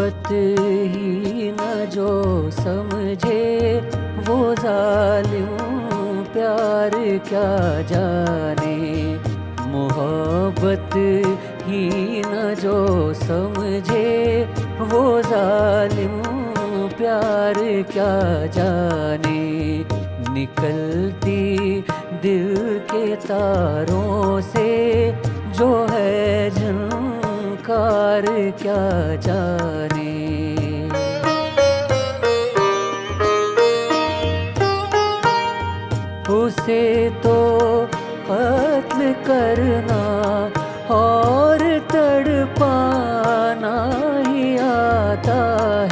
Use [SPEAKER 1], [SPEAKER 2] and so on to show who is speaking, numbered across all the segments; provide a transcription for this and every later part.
[SPEAKER 1] मोहब्बत ही न जो समझे, वो जालिम प्यार क्या जाने? मोहब्बत ही न जो समझे, वो जालिम प्यार क्या जाने? निकलती दिल के तारों से जो है जन्म झंकार क्या जाने? उसे तो कत्ल करना और तड़पाना ही आता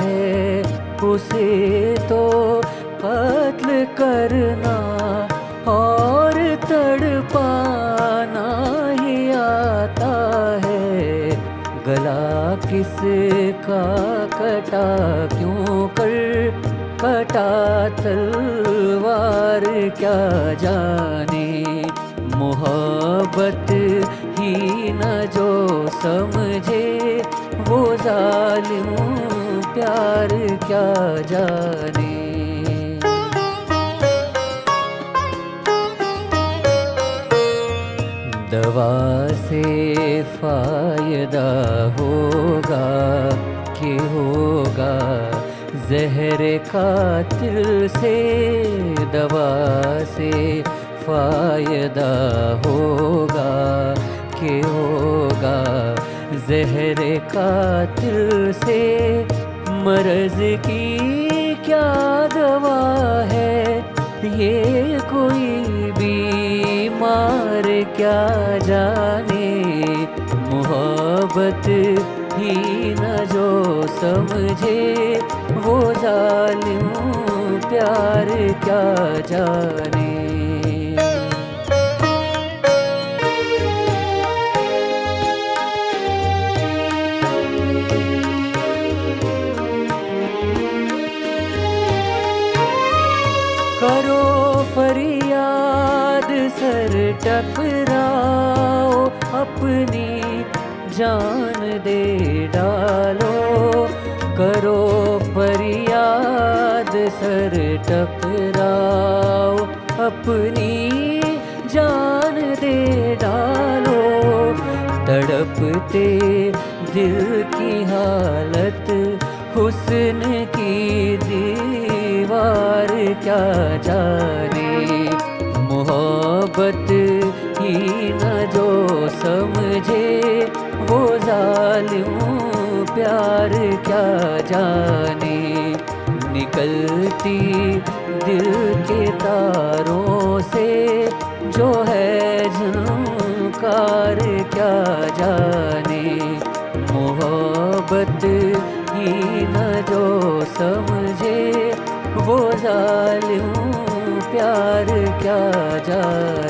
[SPEAKER 1] है। उसे तो कत्ल करना किस का कटा, क्यों कर कटा तलवार क्या जाने? मोहब्बत ही न जो समझे, वो जालिम प्यार क्या जाने? से फ़ायदा होगा, कि होगा? जहर कातिल से, दवा से फ़ायदा होगा, कि होगा? जहर कातिल से मर्ज की क्या दवा है? ये कोई बीमार क्या जाने मोहब्बत ही न जो समझे, वो जालिम प्यार क्या जाने। करो फरियाद, सर टकराओ अपनी जान दे डालो, करो फरियाद, सर टकराओ। अपनी जान दे डालो, तड़पते दिल की हालत, हुस्न की दीवार क्या जाने? मोहब्बत ही न जो समझे जालिम प्यार क्या जाने? निकलती दिल के तारों से जो है झंकार क्या जाने? मोहब्बत ही न जो समझे, वो जालिम प्यार क्या जाने?